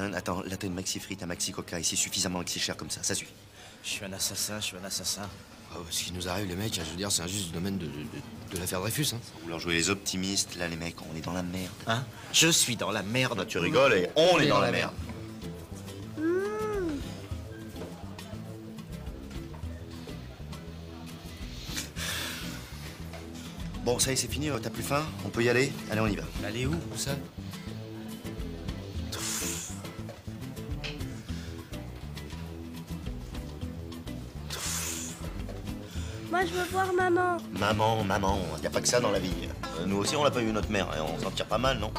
Hein, attends, là t'as une maxi frite, un maxi coca, et c'est suffisamment maxi cher comme ça, ça suffit. Je suis un assassin, je suis un assassin. Ah, ce qui nous arrive, les mecs, je veux dire, c'est juste du domaine de, de, de, de l'affaire Dreyfus. Hein. Vous leur jouez les optimistes, là les mecs, on est dans la merde. Hein? Je suis dans la merde. Tu rigoles et on est dans la merde. Bon, ça y est, c'est fini, t'as plus faim On peut y aller Allez, on y va. Allez où Où ça? Moi, je veux voir maman. Maman, maman, y a pas que ça dans la vie. Euh, Nous aussi, on l'a pas eu notre mère, et on s'en tire pas mal, non?